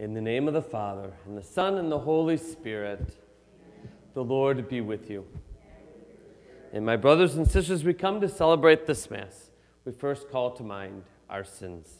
In the name of the Father, and the Son, and the Holy Spirit, the Lord be with you. And my brothers and sisters, we come to celebrate this Mass. We first call to mind our sins.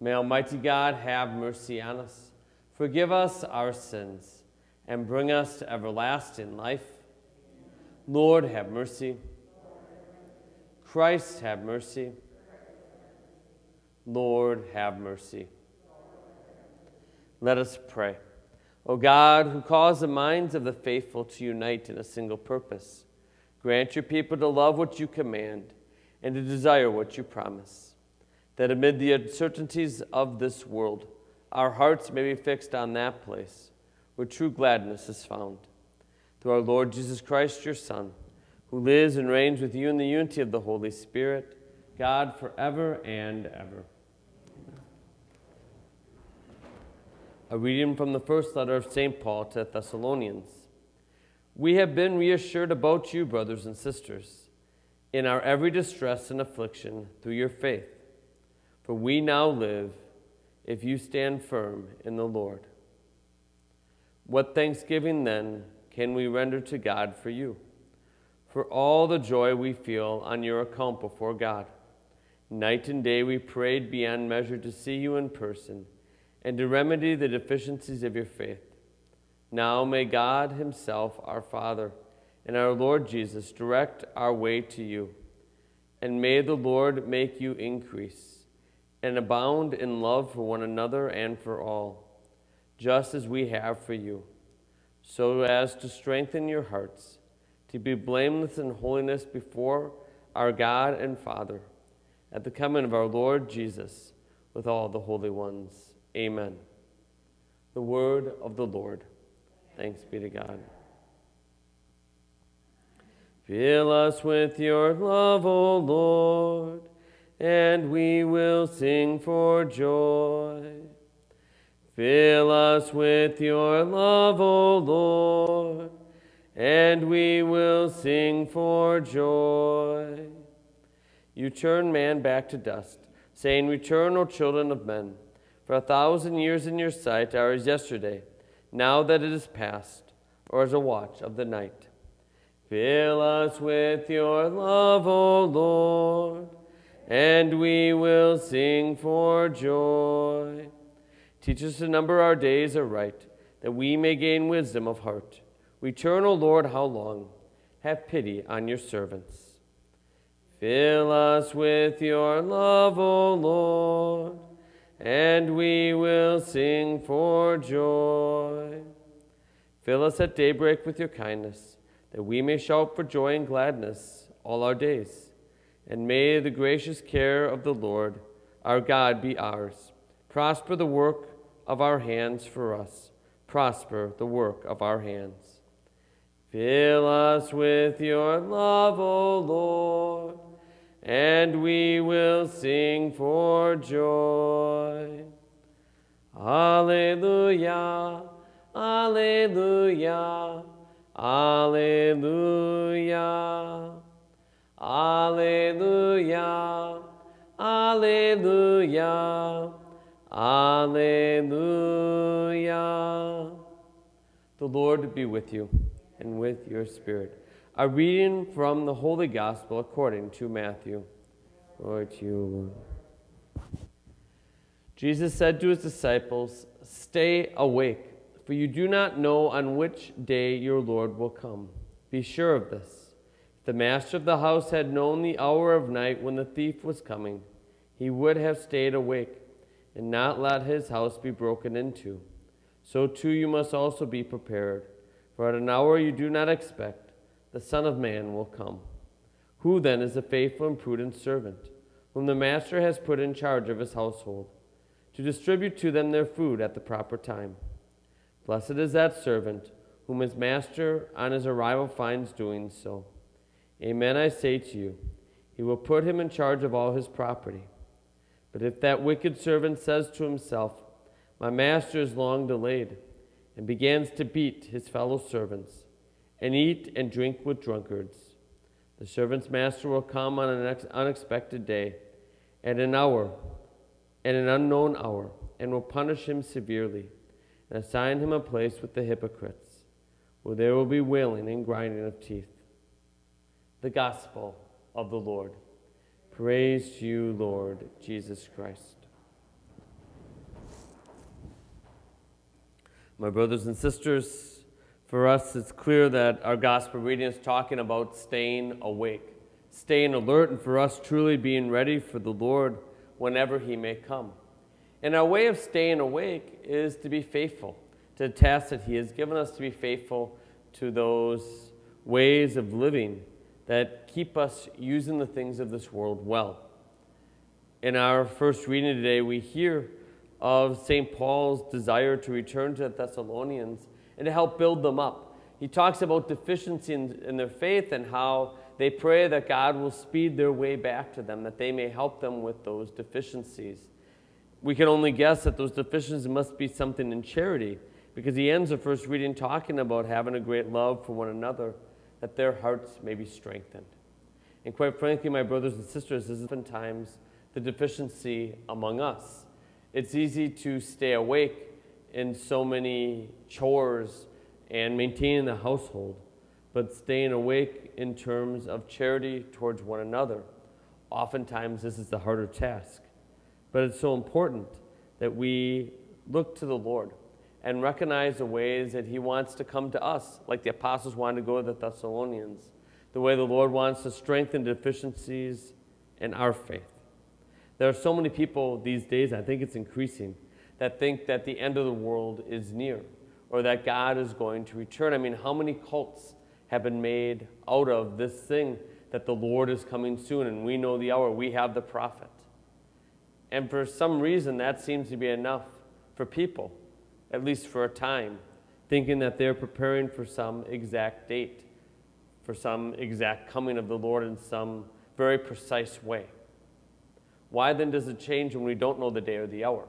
May Almighty God have mercy on us, forgive us our sins, and bring us to everlasting life. Lord, have mercy. Christ, have mercy. Lord, have mercy. Let us pray. O God, who cause the minds of the faithful to unite in a single purpose, grant your people to love what you command and to desire what you promise that amid the uncertainties of this world, our hearts may be fixed on that place where true gladness is found. Through our Lord Jesus Christ, your Son, who lives and reigns with you in the unity of the Holy Spirit, God forever and ever. A reading from the first letter of St. Paul to Thessalonians. We have been reassured about you, brothers and sisters, in our every distress and affliction through your faith for we now live if you stand firm in the Lord. What thanksgiving then can we render to God for you? For all the joy we feel on your account before God. Night and day we prayed beyond measure to see you in person and to remedy the deficiencies of your faith. Now may God Himself, our Father, and our Lord Jesus direct our way to you. And may the Lord make you increase and abound in love for one another and for all, just as we have for you, so as to strengthen your hearts, to be blameless in holiness before our God and Father, at the coming of our Lord Jesus with all the holy ones. Amen. The word of the Lord. Thanks be to God. Fill us with your love, O Lord and we will sing for joy. Fill us with your love, O Lord, and we will sing for joy. You turn man back to dust, saying, Return, O children of men. For a thousand years in your sight are as yesterday, now that it is past, or as a watch of the night. Fill us with your love, O Lord and we will sing for joy. Teach us to number our days aright, that we may gain wisdom of heart. Return, O Lord, how long? Have pity on your servants. Fill us with your love, O Lord, and we will sing for joy. Fill us at daybreak with your kindness, that we may shout for joy and gladness all our days and may the gracious care of the Lord our God be ours. Prosper the work of our hands for us. Prosper the work of our hands. Fill us with your love, O Lord, and we will sing for joy. Alleluia, Alleluia, Alleluia. Alleluia, Alleluia, Alleluia. The Lord be with you and with your spirit. A reading from the Holy Gospel according to Matthew. Lord, to you. Jesus said to his disciples, Stay awake, for you do not know on which day your Lord will come. Be sure of this. The master of the house had known the hour of night when the thief was coming, he would have stayed awake and not let his house be broken into. So too you must also be prepared, for at an hour you do not expect, the Son of Man will come. Who then is the faithful and prudent servant, whom the master has put in charge of his household, to distribute to them their food at the proper time? Blessed is that servant whom his master on his arrival finds doing so. Amen, I say to you, he will put him in charge of all his property. But if that wicked servant says to himself, My master is long delayed, and begins to beat his fellow servants, and eat and drink with drunkards, the servant's master will come on an unexpected day, at an hour, at an unknown hour, and will punish him severely, and assign him a place with the hypocrites, where there will be wailing and grinding of teeth. The Gospel of the Lord. Praise you, Lord Jesus Christ. My brothers and sisters, for us it's clear that our gospel reading is talking about staying awake, staying alert, and for us truly being ready for the Lord whenever he may come. And our way of staying awake is to be faithful to the task that he has given us to be faithful to those ways of living that keep us using the things of this world well. In our first reading today, we hear of St. Paul's desire to return to the Thessalonians and to help build them up. He talks about deficiency in, in, their faith and how they pray that God will speed their way back to them, that they may help them with those deficiencies. We can only guess that those deficiencies must be something in charity because he ends the first reading talking about having a great love for one another that their hearts may be strengthened. And quite frankly, my brothers and sisters, this is oftentimes the deficiency among us. It's easy to stay awake in so many chores and maintaining the household, but staying awake in terms of charity towards one another. Oftentimes, this is the harder task. But it's so important that we look to the Lord and recognize the ways that he wants to come to us, like the apostles wanted to go to the Thessalonians, the way the Lord wants to strengthen deficiencies in our faith. There are so many people these days, I think it's increasing, that think that the end of the world is near or that God is going to return. I mean, how many cults have been made out of this thing that the Lord is coming soon and we know the hour, we have the prophet. And for some reason, that seems to be enough for people at least for a time, thinking that they're preparing for some exact date, for some exact coming of the Lord in some very precise way. Why then does it change when we don't know the day or the hour?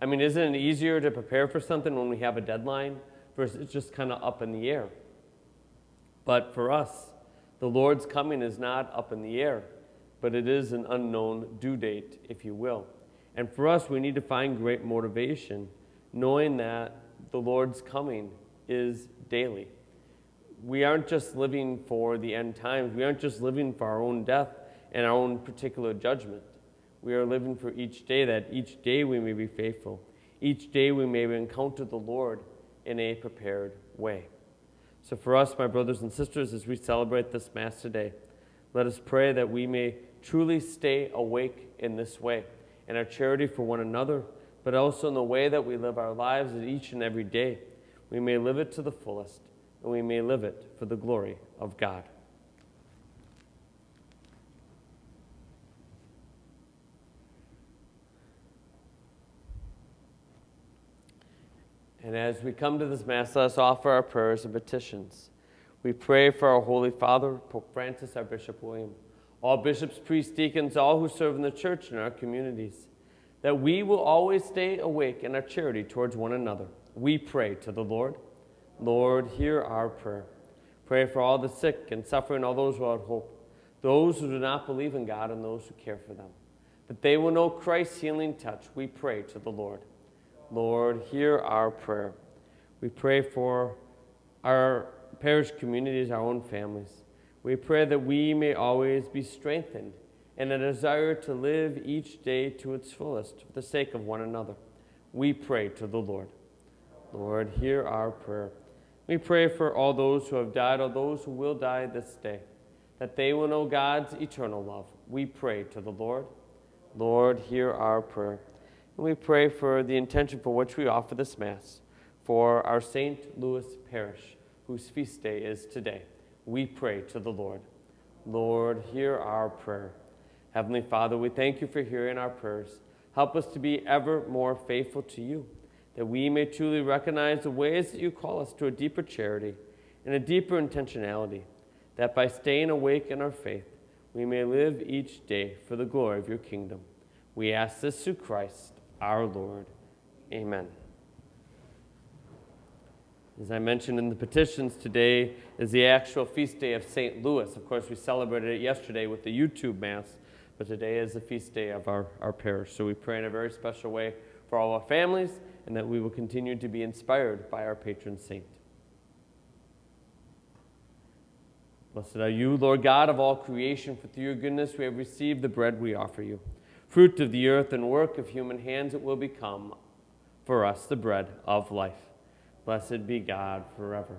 I mean, isn't it easier to prepare for something when we have a deadline versus it's just kind of up in the air? But for us, the Lord's coming is not up in the air, but it is an unknown due date, if you will. And for us, we need to find great motivation knowing that the Lord's coming is daily. We aren't just living for the end times. We aren't just living for our own death and our own particular judgment. We are living for each day that each day we may be faithful. Each day we may encounter the Lord in a prepared way. So, for us, my brothers and sisters, as we celebrate this Mass today, let us pray that we may truly stay awake in this way, in our charity for one another but also in the way that we live our lives each and every day. We may live it to the fullest, and we may live it for the glory of God. And as we come to this Mass, let us offer our prayers and petitions. We pray for our Holy Father, Pope Francis, our Bishop William, all bishops, priests, deacons, all who serve in the church and our communities that we will always stay awake in our charity towards one another. We pray to the Lord. Lord, hear our prayer. Pray for all the sick and suffering, all those without hope, those who do not believe in God, and those who care for them. That they will know Christ's healing touch. We pray to the Lord. Lord, hear our prayer. We pray for our parish communities, our own families. We pray that we may always be strengthened and a desire to live each day to its fullest for the sake of one another. we pray to the Lord. Lord, hear our prayer. We pray for all those who have died, or those who will die this day, that they will know God's eternal love. We pray to the Lord. Lord, hear our prayer. And we pray for the intention for which we offer this Mass, for our St. Louis Parish, whose feast day is today. We pray to the Lord. Lord, hear our prayer. Heavenly Father, we thank you for hearing our prayers. Help us to be ever more faithful to you, that we may truly recognize the ways that you call us to a deeper charity and a deeper intentionality, that by staying awake in our faith, we may live each day for the glory of your kingdom. We ask this through Christ our Lord. Amen. As I mentioned in the petitions, today is the actual feast day of St. Louis. Of course, we celebrated it yesterday with the YouTube Mass, but today is the feast day of our, our parish. So we pray in a very special way for all our families and that we will continue to be inspired by our patron saint. Blessed are you, Lord God of all creation, for through your goodness we have received the bread we offer you. Fruit of the earth and work of human hands, it will become for us the bread of life. Blessed be God forever.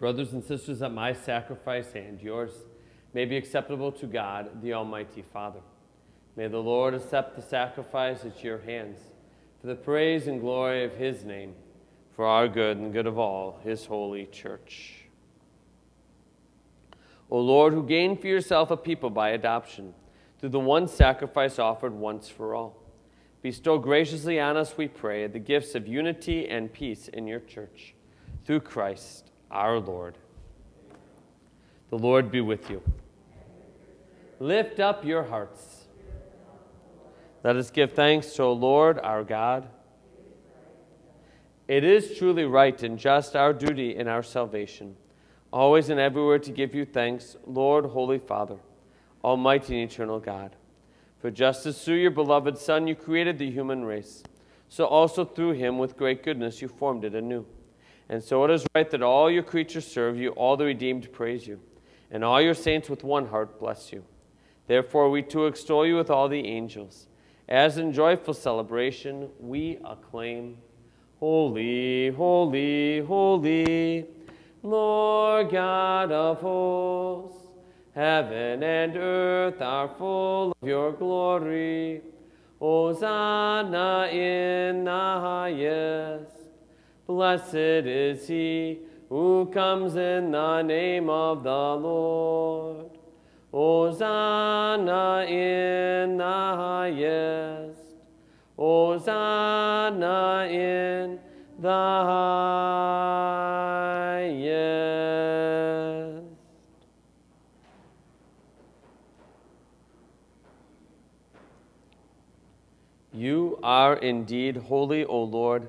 brothers and sisters, that my sacrifice and yours may be acceptable to God, the Almighty Father. May the Lord accept the sacrifice at your hands for the praise and glory of his name, for our good and good of all his holy church. O Lord, who gained for yourself a people by adoption, through the one sacrifice offered once for all, bestow graciously on us, we pray, the gifts of unity and peace in your church. Through Christ our Lord. The Lord be with you. Lift up your hearts. Let us give thanks to the Lord our God. It is truly right and just our duty in our salvation, always and everywhere to give you thanks, Lord, Holy Father, Almighty and eternal God. For just as through your beloved Son you created the human race, so also through him with great goodness you formed it anew. And so it is right that all your creatures serve you, all the redeemed praise you, and all your saints with one heart bless you. Therefore, we too extol you with all the angels. As in joyful celebration, we acclaim, Holy, holy, holy, Lord God of hosts. Heaven and earth are full of your glory. Hosanna in the highest. Blessed is he who comes in the name of the Lord. Hosanna in the highest. Hosanna in the highest. You are indeed holy, O Lord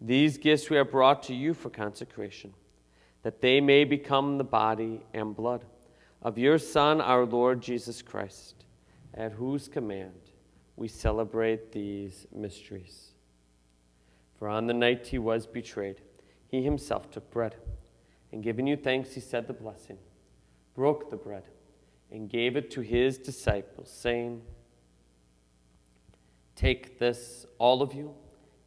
these gifts we have brought to you for consecration, that they may become the body and blood of your Son, our Lord Jesus Christ, at whose command we celebrate these mysteries. For on the night he was betrayed, he himself took bread, and giving you thanks, he said the blessing, broke the bread, and gave it to his disciples, saying, Take this, all of you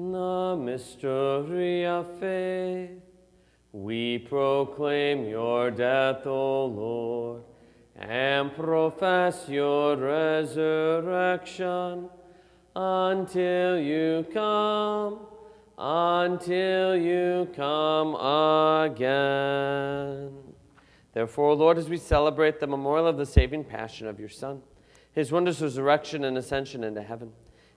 The mystery of faith. We proclaim your death, O Lord, and profess your resurrection until you come, until you come again. Therefore, Lord, as we celebrate the memorial of the saving passion of your Son, his wondrous resurrection and ascension into heaven,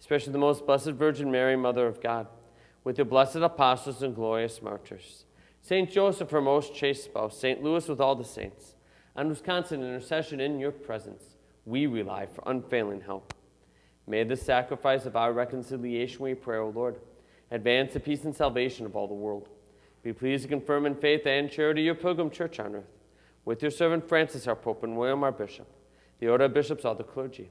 especially the most blessed Virgin Mary, Mother of God, with your blessed apostles and glorious martyrs, Saint Joseph, her most chaste spouse, Saint Louis with all the saints, on whose constant intercession in your presence we rely for unfailing help. May the sacrifice of our reconciliation, we pray, O Lord, advance the peace and salvation of all the world. Be pleased to confirm in faith and charity your pilgrim church on earth, with your servant Francis, our Pope, and William, our Bishop, the order of bishops, all the clergy,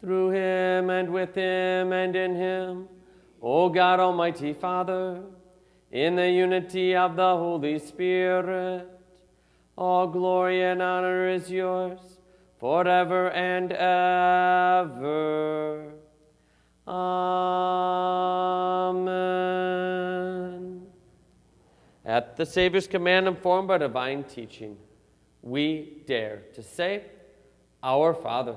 through him and with him and in him, O God Almighty Father, in the unity of the Holy Spirit, all glory and honor is yours forever and ever. Amen. At the Savior's command, informed by divine teaching, we dare to say, Our Father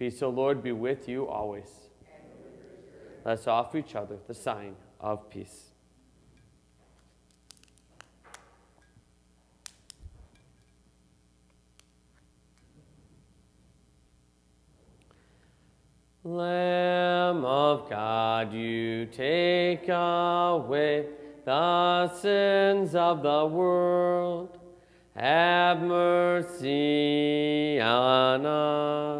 Peace, O Lord, be with you always. Let's offer each other the sign of peace. Lamb of God, you take away the sins of the world. Have mercy on us.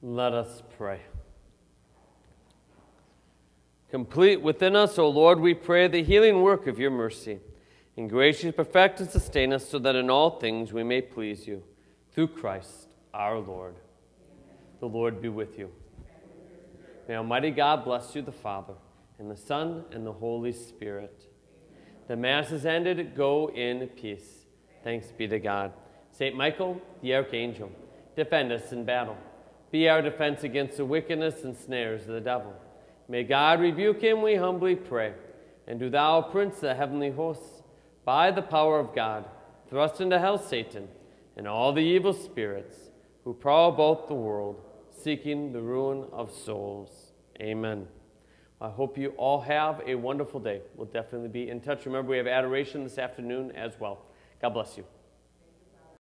Let us pray. Complete within us, O Lord, we pray, the healing work of your mercy, and graciously perfect and sustain us so that in all things we may please you. Through Christ our Lord. The Lord be with you. May Almighty God bless you, the Father, and the Son, and the Holy Spirit. The Mass is ended. Go in peace. Thanks be to God. St. Michael, the Archangel, defend us in battle. Be our defense against the wickedness and snares of the devil. May God rebuke him, we humbly pray. And do thou, Prince of the heavenly hosts, by the power of God, thrust into hell Satan and all the evil spirits who prowl about the world, seeking the ruin of souls. Amen. I hope you all have a wonderful day. We'll definitely be in touch. Remember, we have adoration this afternoon as well. God bless you.